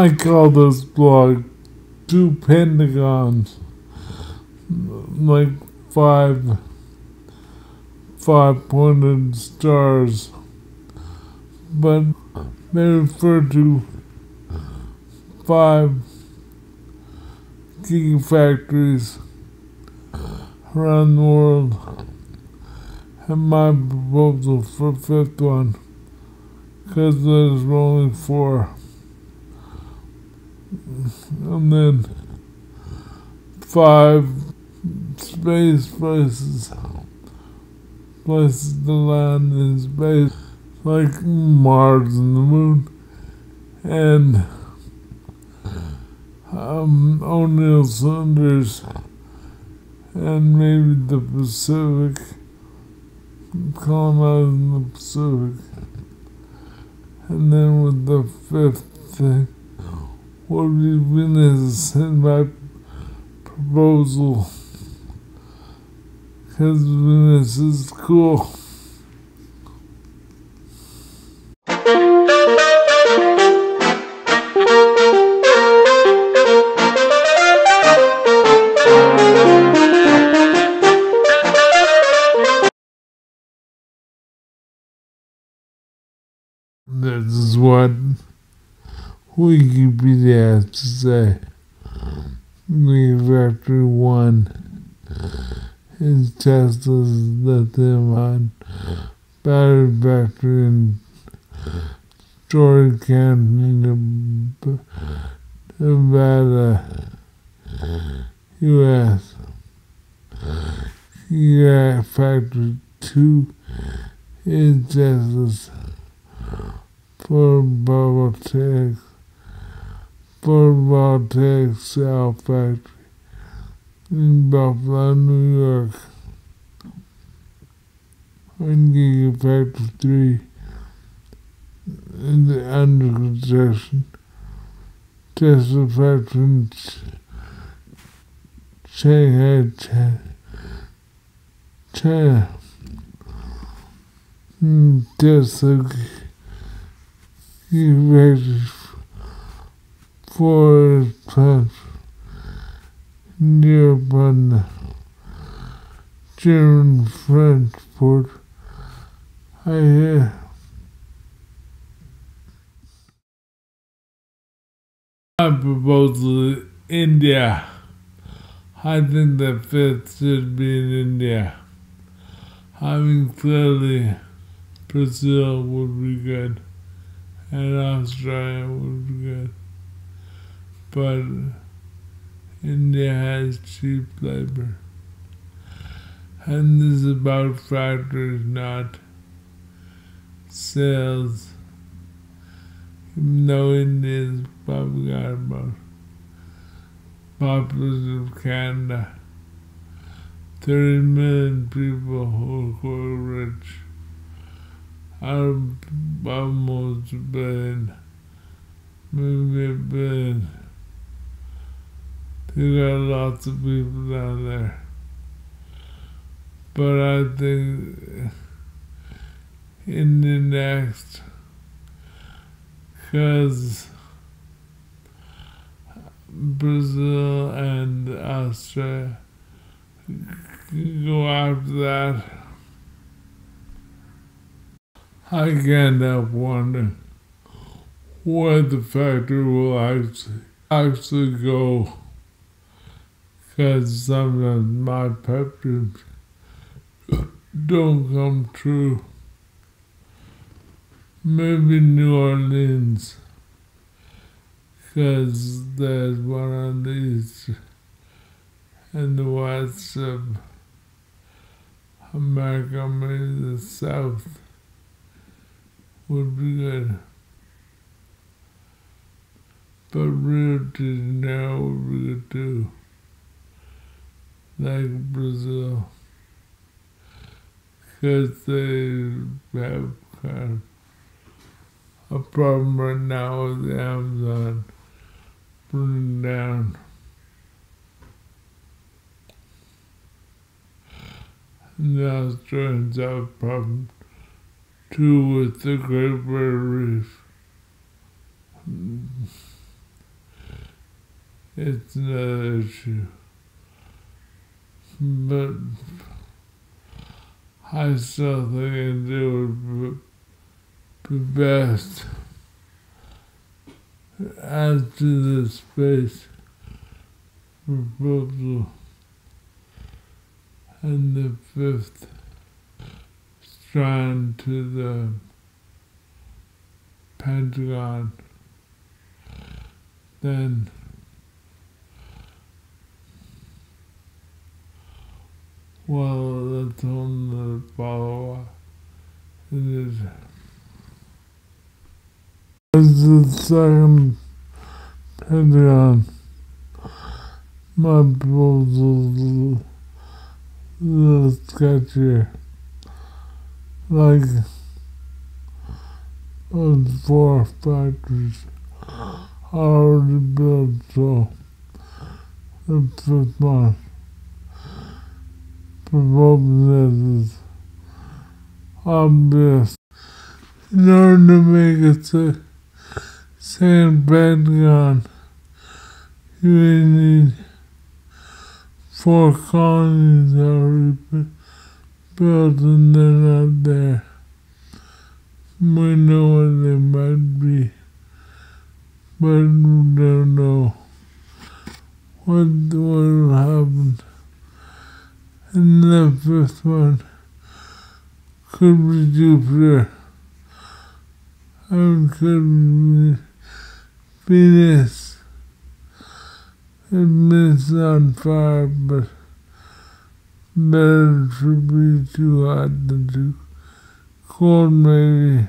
I call this blog two pentagons, like five five pointed stars, but they refer to five key factories around the world. And my proposal for fifth one, because there's only four. And then five space places, places to land in space, like Mars and the Moon, and um, O'Neill cylinders, and maybe the Pacific, colonizing the Pacific. And then with the fifth thing, would be Venus in my proposal. Because Venus is cool. This is what Wikipedia has to say. Factory 1 is Tesla's lithium ion battery factory in Storey County, Nevada, U.S. Yeah, Factory 2 is Tesla's photovoltaic photovoltaic cell factory in Buffalo, New York. One Gigafactory 3 in the under construction. Tesla factory in Shanghai. China. Tesla Gigafactory for plants near the German French port. I hear my proposal is India. I think the fifth should be in India. I mean, clearly, Brazil would be good, and Australia would be good. But India has cheap labor. And this is about factories, not sales. Even though India's probably got about population of Canada. 30 million people who are rich. Out of almost a billion, maybe a billion. They got lots of people down there. But I think in the next, because Brazil and Australia go after that, I can't help wondering where the factory will actually, actually go because sometimes my dreams don't come true. Maybe New Orleans, because there's one on the east and the west of America, maybe the south would be good. But Rio de Janeiro would be good too like Brazil, because they have a problem right now with Amazon burning down. And the Australians have a problem too with the Great Barrier Reef. it's another issue. But I still think it would be best to the space proposal and the fifth strand to the Pentagon, then well, that's on the follow. It is. The second Pentagon, my proposal is sketchy. Like those four factories already built, so the fifth one is obvious. In order to make it a same Pentagon, you need four colonies already built and they're not there. We know what they might be, but we don't know what will happen. And the fifth one could be Jupiter. And could be Venus. It's on fire, but better to be too hot than too cold, maybe.